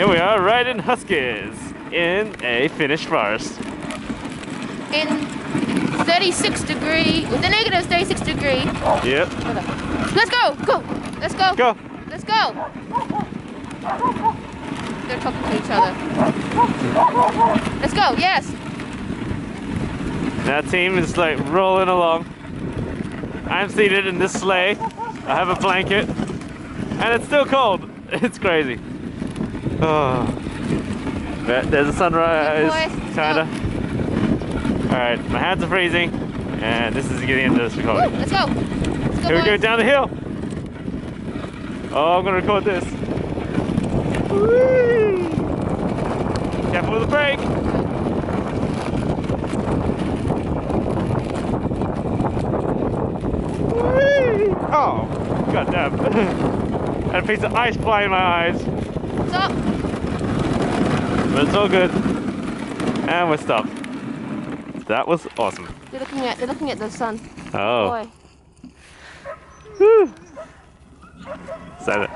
Here we are riding Huskies in a Finnish forest. In 36 degree, with the negative 36 degree. Yep. Let's go, go, let's go. Go. Let's go. They're talking to each other. Let's go, yes. That team is like rolling along. I'm seated in this sleigh. I have a blanket. And it's still cold. It's crazy. Oh. There- There's a sunrise. Kinda. Alright, my hands are freezing. And this is getting into this Woo, let's go. Let's go, Here we go boys. down the hill. Oh, I'm gonna record this. Whee! Careful with the brake. Whee! Oh, goddamn. and a piece of ice fly in my eyes. Stop. But it's all good. And we're stopped. That was awesome. They're looking at, they're looking at the sun. Oh. Boy. Whew. Said it.